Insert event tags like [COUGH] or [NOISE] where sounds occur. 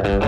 Uh-huh. [LAUGHS]